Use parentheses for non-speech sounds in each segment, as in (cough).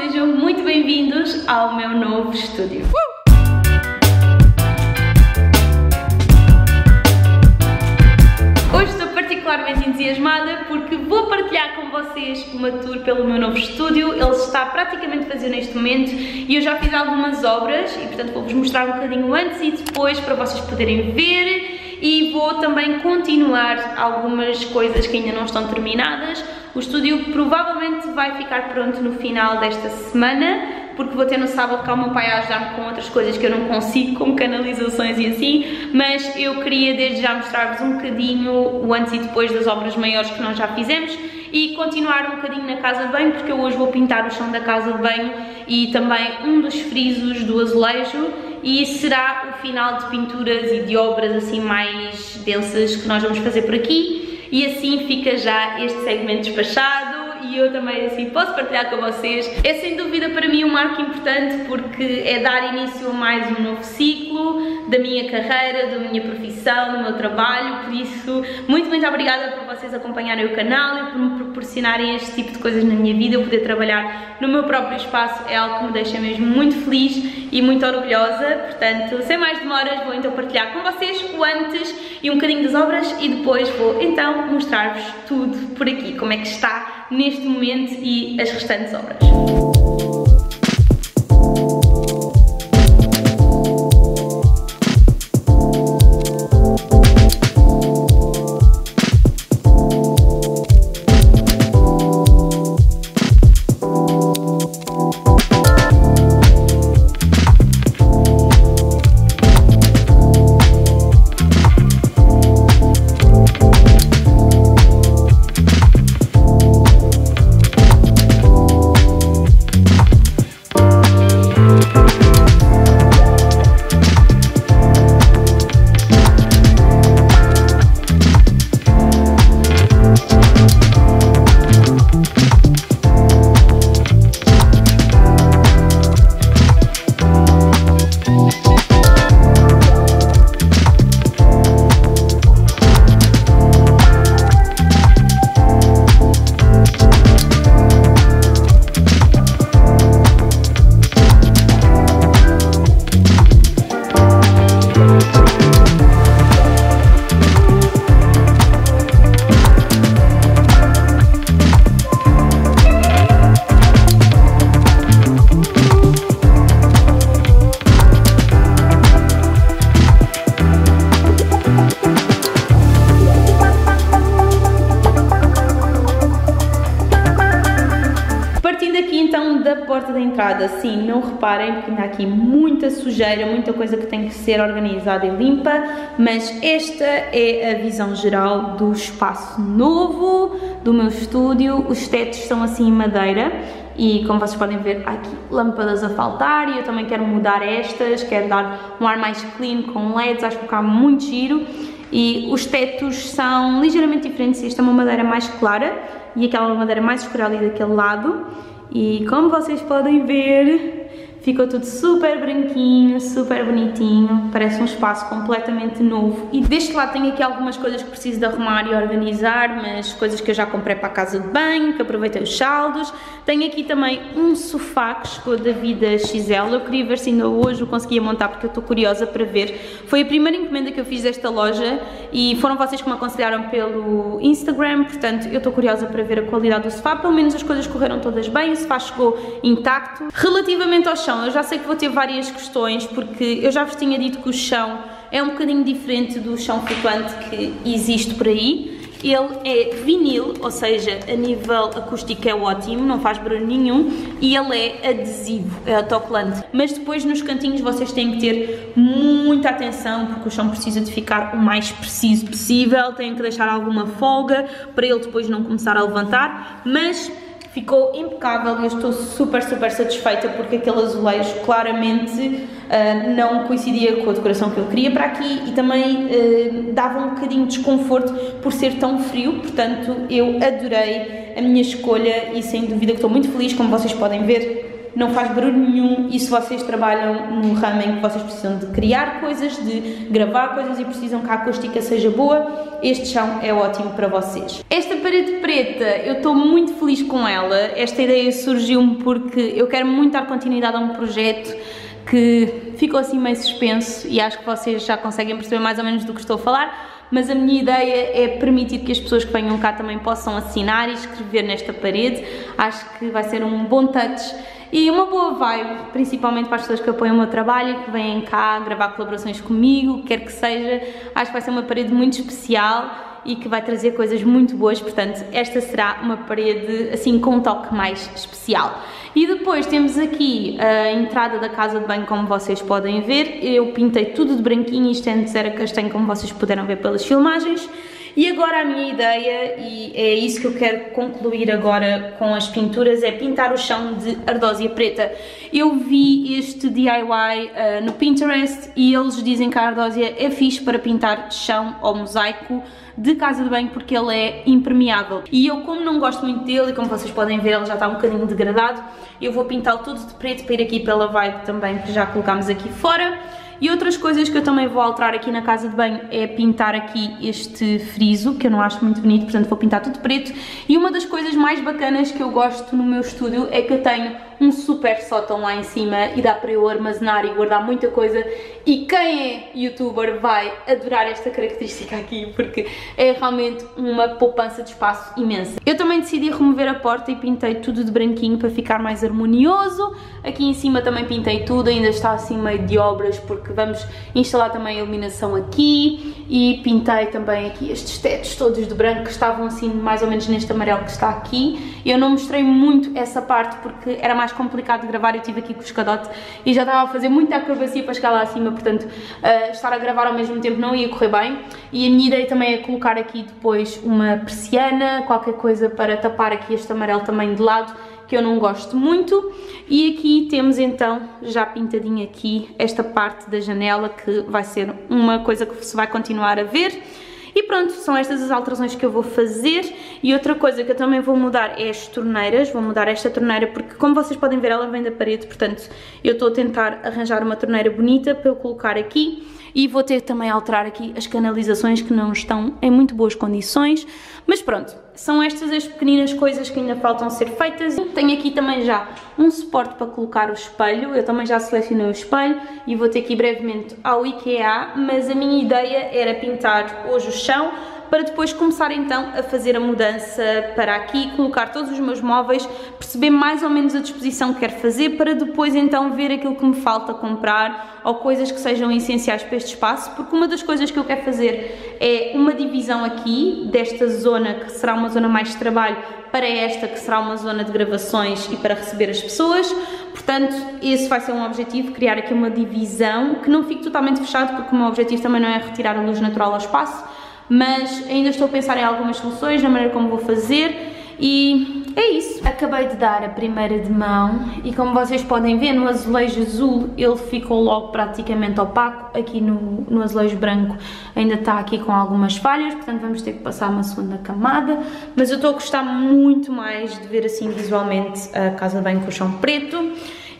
sejam muito bem-vindos ao meu novo estúdio. Hoje estou particularmente entusiasmada porque vou partilhar com vocês uma tour pelo meu novo estúdio. Ele está praticamente vazio neste momento e eu já fiz algumas obras e portanto vou-vos mostrar um bocadinho antes e depois para vocês poderem ver e vou também continuar algumas coisas que ainda não estão terminadas. O estúdio provavelmente vai ficar pronto no final desta semana, porque vou ter no sábado cá o meu pai a ajudar-me com outras coisas que eu não consigo, como canalizações e assim, mas eu queria desde já mostrar-vos um bocadinho o antes e depois das obras maiores que nós já fizemos e continuar um bocadinho na casa de banho, porque eu hoje vou pintar o chão da casa de banho e também um dos frisos do azulejo e será o final de pinturas e de obras assim mais densas que nós vamos fazer por aqui e assim fica já este segmento despachado e eu também assim posso partilhar com vocês. É sem dúvida para mim um marco importante porque é dar início a mais um novo ciclo da minha carreira, da minha profissão, do meu trabalho, por isso muito, muito obrigada por vocês acompanharem o canal e por me proporcionarem este tipo de coisas na minha vida, eu poder trabalhar no meu próprio espaço é algo que me deixa mesmo muito feliz e muito orgulhosa, portanto, sem mais demoras, vou então partilhar com vocês o antes e um bocadinho das obras e depois vou então mostrar-vos tudo por aqui, como é que está neste momento e as restantes obras. Porta da entrada, sim, não reparem, porque ainda há aqui muita sujeira, muita coisa que tem que ser organizada e limpa, mas esta é a visão geral do espaço novo do meu estúdio. Os tetos são assim em madeira e como vocês podem ver há aqui lâmpadas a faltar e eu também quero mudar estas, quero dar um ar mais clean com LEDs, acho que ficar muito giro e os tetos são ligeiramente diferentes, esta é uma madeira mais clara e aquela madeira mais escura ali daquele lado e como vocês podem ver, ficou tudo super branquinho, super bonitinho, parece um espaço completamente novo. E deste lado tenho aqui algumas coisas que preciso de arrumar e organizar, mas coisas que eu já comprei para a casa de banho, que aproveitei os saldos. Tenho aqui também um sofá que chegou da Vida XL, eu queria ver se ainda hoje o conseguia montar porque eu estou curiosa para ver. Foi a primeira encomenda que eu fiz desta loja e foram vocês que me aconselharam pelo Instagram, portanto eu estou curiosa para ver a qualidade do sofá, pelo menos as coisas correram todas bem, o sofá chegou intacto. Relativamente ao chão, eu já sei que vou ter várias questões porque eu já vos tinha dito que o chão é um bocadinho diferente do chão flutuante que existe por aí. Ele é vinil, ou seja, a nível acústico é ótimo, não faz barulho nenhum e ele é adesivo, é autocolante. Mas depois nos cantinhos vocês têm que ter muita atenção porque o chão precisa de ficar o mais preciso possível, têm que deixar alguma folga para ele depois não começar a levantar, mas ficou impecável e eu estou super, super satisfeita porque aquele azulejo claramente uh, não coincidia com a decoração que eu queria para aqui e também uh, dava um bocadinho de desconforto por ser tão frio, portanto eu adorei a minha escolha e sem dúvida que estou muito feliz, como vocês podem ver não faz barulho nenhum e se vocês trabalham num ramo em que vocês precisam de criar coisas, de gravar coisas e precisam que a acústica seja boa, este chão é ótimo para vocês. Esta parede preta, eu estou muito feliz com ela, esta ideia surgiu-me porque eu quero muito dar continuidade a um projeto que ficou assim meio suspenso e acho que vocês já conseguem perceber mais ou menos do que estou a falar, mas a minha ideia é permitir que as pessoas que venham cá também possam assinar e escrever nesta parede. Acho que vai ser um bom touch e uma boa vibe, principalmente para as pessoas que apoiam o meu trabalho, que vêm cá gravar colaborações comigo, quer que seja. Acho que vai ser uma parede muito especial e que vai trazer coisas muito boas, portanto esta será uma parede assim com um toque mais especial. E depois temos aqui a entrada da casa de banho, como vocês podem ver, eu pintei tudo de branquinho, isto antes era castanho, como vocês puderam ver pelas filmagens. E agora a minha ideia, e é isso que eu quero concluir agora com as pinturas, é pintar o chão de ardósia preta. Eu vi este DIY uh, eh, no Pinterest e eles dizem que a ardósia é fixe para pintar chão ou mosaico de casa de banho porque ele é impermeável. E eu como não gosto muito dele e como vocês podem ver ele já está um bocadinho degradado, eu vou pintá-lo tudo de preto para ir aqui pela vibe também que já colocámos aqui fora. E outras coisas que eu também vou alterar aqui na casa de banho é pintar aqui este friso, que eu não acho muito bonito, portanto vou pintar tudo preto. E uma das coisas mais bacanas que eu gosto no meu estúdio é que eu tenho um super sótão lá em cima e dá para eu armazenar e guardar muita coisa e quem é youtuber vai adorar esta característica aqui porque é realmente uma poupança de espaço imensa. Eu também decidi remover a porta e pintei tudo de branquinho para ficar mais harmonioso. Aqui em cima também pintei tudo, ainda está assim meio de obras porque vamos instalar também a iluminação aqui e pintei também aqui estes tetos todos de branco que estavam assim mais ou menos neste amarelo que está aqui. Eu não mostrei muito essa parte porque era mais mais complicado de gravar, eu tive aqui com o escadote e já estava a fazer muita acrobacia para chegar lá acima, portanto uh, estar a gravar ao mesmo tempo não ia correr bem. E a minha ideia também é colocar aqui depois uma persiana, qualquer coisa para tapar aqui este amarelo também de lado que eu não gosto muito. E aqui temos então já pintadinho aqui esta parte da janela que vai ser uma coisa que se vai continuar a ver e pronto, são estas as alterações que eu vou fazer. E outra coisa que eu também vou mudar é as torneiras. Vou mudar esta torneira porque, como vocês podem ver, ela vem da parede. Portanto, eu estou a tentar arranjar uma torneira bonita para eu colocar aqui e vou ter também a alterar aqui as canalizações que não estão em muito boas condições, mas pronto, são estas as pequeninas coisas que ainda faltam ser feitas. Tenho aqui também já um suporte para colocar o espelho, eu também já selecionei o espelho e vou ter ir brevemente ao IKEA, mas a minha ideia era pintar hoje o chão, para depois começar então a fazer a mudança para aqui, colocar todos os meus móveis, perceber mais ou menos a disposição que quero fazer para depois então ver aquilo que me falta comprar ou coisas que sejam essenciais para este espaço, porque uma das coisas que eu quero fazer é uma divisão aqui desta zona que será uma zona mais de trabalho para esta que será uma zona de gravações e para receber as pessoas. Portanto, esse vai ser um objetivo, criar aqui uma divisão que não fique totalmente fechado, porque o meu objetivo também não é retirar a luz natural ao espaço, mas ainda estou a pensar em algumas soluções, na maneira como vou fazer. E é isso. Acabei de dar a primeira de mão e como vocês podem ver no azulejo azul ele ficou logo praticamente opaco, aqui no, no azulejo branco ainda está aqui com algumas falhas, portanto vamos ter que passar uma segunda camada, mas eu estou a gostar muito mais de ver assim visualmente a casa bem com o chão preto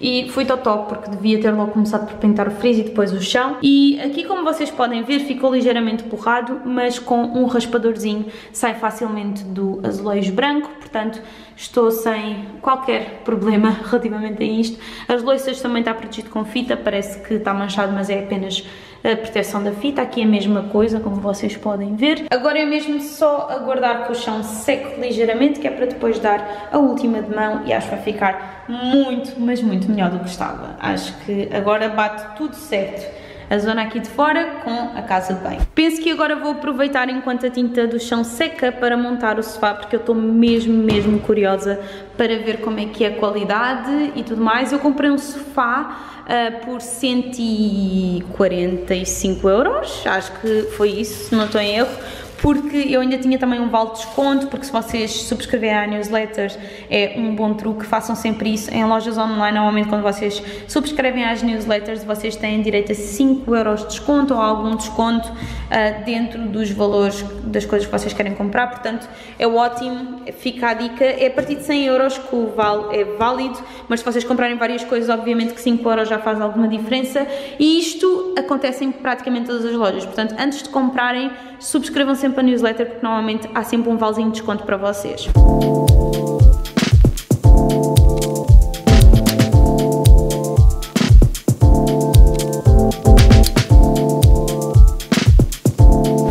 e fui totó porque devia ter logo começado por pintar o friso e depois o chão. E aqui como vocês podem ver ficou ligeiramente borrado mas com um raspadorzinho. Sai facilmente do azulejo branco portanto estou sem qualquer problema (laughs) relativamente a isto. As louças também está protegido com fita parece que está manchado mas é apenas a proteção da fita, aqui a mesma coisa, como vocês podem ver. Agora é mesmo só aguardar que o chão seque ligeiramente, que é para depois dar a última de mão e acho que vai ficar muito, mas muito melhor do que estava. Acho que agora bate tudo certo a zona aqui de fora com a casa de banho. Penso que agora vou aproveitar enquanto a tinta do chão seca para montar o sofá, porque eu estou mesmo, mesmo curiosa para ver como é que é a qualidade e tudo mais. Eu comprei um sofá uh, por 145 euros, acho que foi isso, se não estou em erro, porque eu ainda tinha também um vale de desconto, porque se vocês subscreverem à newsletters é um bom truque, façam sempre isso em lojas online, normalmente quando vocês subscrevem às newsletters vocês têm direito a 5 euros de desconto ou algum desconto uh, dentro dos valores das coisas que vocês querem comprar, portanto é ótimo, fica a dica, é a partir de 100 euros que o vale é válido, mas se vocês comprarem várias coisas obviamente que 5 euros já faz alguma diferença. E isto acontece em praticamente todas as lojas, portanto antes de comprarem subscrevam sempre a newsletter porque normalmente há sempre um valezinho de desconto para vocês.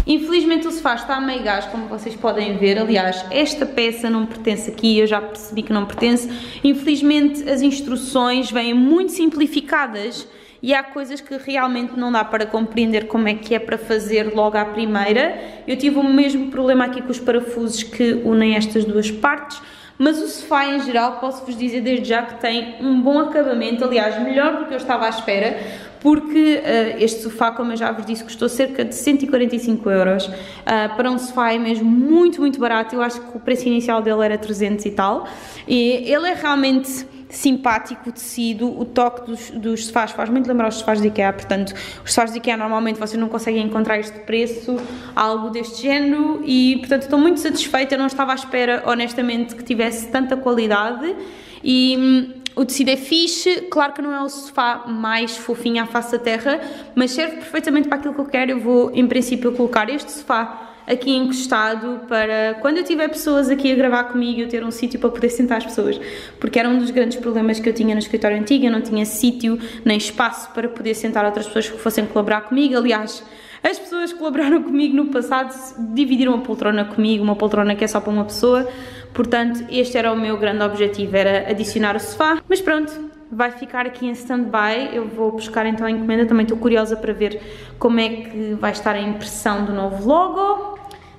Infelizmente o sofá está a meio gás, como vocês podem ver. Aliás, esta peça não pertence aqui, eu já percebi que não pertence. Infelizmente as instruções vêm muito simplificadas e há coisas que realmente não dá para compreender como é que é para fazer logo à primeira. Eu tive o mesmo problema aqui com os parafusos que unem estas duas partes, mas o sofá em geral posso-vos dizer desde já que tem um bom acabamento, aliás, melhor do que eu estava à espera, porque uh, este sofá, como eu já vos disse, custou cerca de 145 euros. Uh, para um sofá é mesmo muito, muito barato. Eu acho que o preço inicial dele era 300 e tal. E ele é realmente simpático o tecido, o toque dos, dos sofás faz muito lembrar os sofás de IKEA, portanto, os sofás de IKEA normalmente vocês não conseguem encontrar este preço, algo deste género, e portanto estou muito satisfeita, não estava à espera honestamente que tivesse tanta qualidade e hum, o tecido é fixe, claro que não é o sofá mais fofinho à face da terra, mas serve perfeitamente para aquilo que eu quero, eu vou em princípio colocar este sofá aqui encostado para quando eu tiver pessoas aqui a gravar comigo eu ter um sítio para poder sentar as pessoas, porque era um dos grandes problemas que eu tinha no escritório antigo, eu não tinha sítio nem espaço para poder sentar outras pessoas que fossem colaborar comigo, aliás as pessoas que colaboraram comigo no passado dividiram a poltrona comigo, uma poltrona que é só para uma pessoa, portanto este era o meu grande objetivo, era adicionar o sofá, mas pronto, vai ficar aqui em stand-by, eu vou buscar então a encomenda, também estou curiosa para ver como é que vai estar a impressão do novo logo,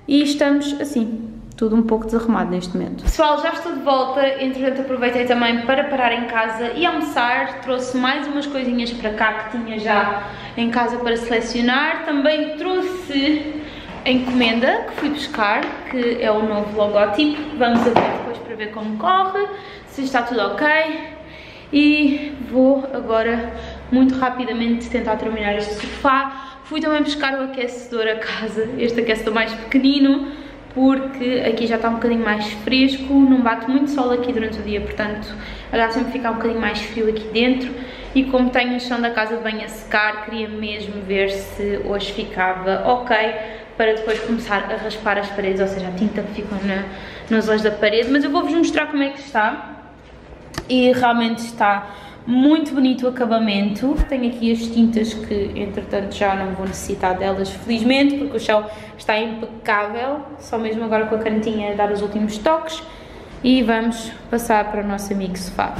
e estamos assim, tudo um pouco desarrumado neste momento. Pessoal, já estou de volta, entretanto aproveitei também para parar em casa e almoçar, trouxe mais umas coisinhas para cá que tinha já em casa para selecionar, também trouxe a encomenda que fui buscar, que é o novo logótipo, vamos ver depois para ver como corre, se está tudo ok. E vou agora muito rapidamente tentar terminar este sofá Fui também buscar o aquecedor a casa, este aquecedor mais pequenino, porque aqui já está um bocadinho mais fresco, não bate muito sol aqui durante o dia, portanto agora sempre ficar um bocadinho mais frio aqui dentro. E como tenho o chão da casa banho a secar, queria mesmo ver se hoje ficava ok para depois começar a raspar as paredes, ou seja, a tinta que ficou na, nos lados da parede, mas eu vou-vos mostrar como é que está. E realmente está muito bonito o acabamento. Tenho aqui as tintas que, entretanto, já não vou necessitar delas, felizmente, porque o chão está impecável. Só mesmo agora com a cantinha dar os últimos toques. E vamos passar para o nosso amigo sofá.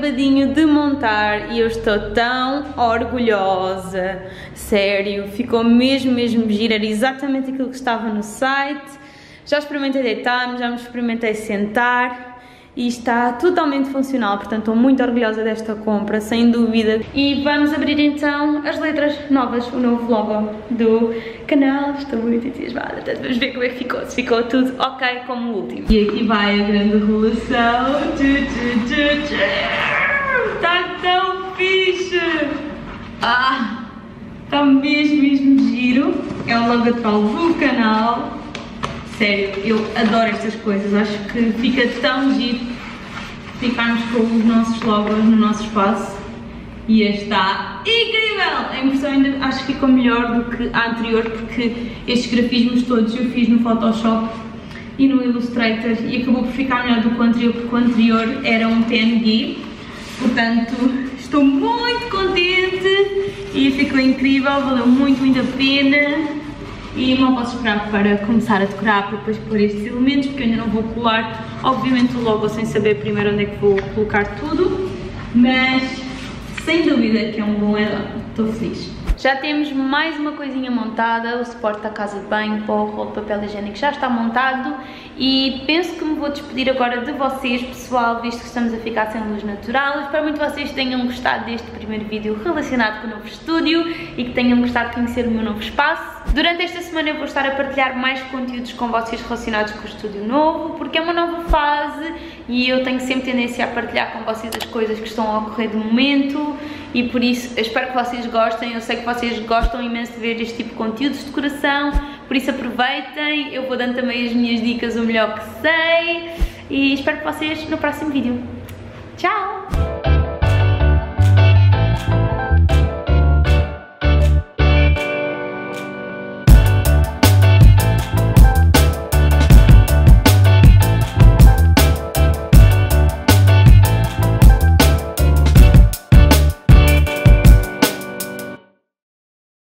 Acabadinho de montar e eu estou tão orgulhosa. Sério, ficou mesmo, mesmo gira, era exatamente aquilo que estava no site. Já experimentei deitar-me, já me experimentei sentar e está totalmente funcional, portanto estou muito orgulhosa desta compra, sem dúvida. E vamos abrir então as letras novas, o novo logo do canal, estou muito entusiasmada, portanto vamos ver como é que ficou, se ficou tudo ok como o último. E aqui vai a grande relação, está tão fixe! Ah, está mesmo, mesmo giro, é o logo atual do canal, Sério, eu adoro estas coisas, acho que fica tão giro ficarmos com os nossos logos no nosso espaço e está incrível! A impressão ainda acho que ficou melhor do que a anterior porque estes grafismos todos eu fiz no Photoshop e no Illustrator e acabou por ficar melhor do que o anterior porque o anterior era um PNG portanto estou muito contente e ficou incrível, valeu muito, muito a pena e mal posso esperar para começar a decorar para depois pôr estes elementos porque eu ainda não vou colar obviamente logo sem saber primeiro onde é que vou colocar tudo. Mas sem dúvida que é um bom estou feliz já temos mais uma coisinha montada, o suporte da casa de banho o rolo papel higiênico já está montado e penso que me vou despedir agora de vocês, pessoal, visto que estamos a ficar sem luz natural. Espero muito que vocês tenham gostado deste primeiro vídeo relacionado com o novo estúdio e que tenham gostado de conhecer o meu novo espaço. Durante esta semana eu vou estar a partilhar mais conteúdos com vocês relacionados com o estúdio novo, porque é uma nova fase e eu tenho sempre tendência a partilhar com vocês as coisas que estão a ocorrer de momento e por isso eu espero que vocês gostem, eu sei que vocês gostam imenso de ver este tipo de conteúdos de decoração, por isso aproveitem, eu vou dando também as minhas dicas o melhor que sei e espero que vocês no próximo vídeo. Tchau!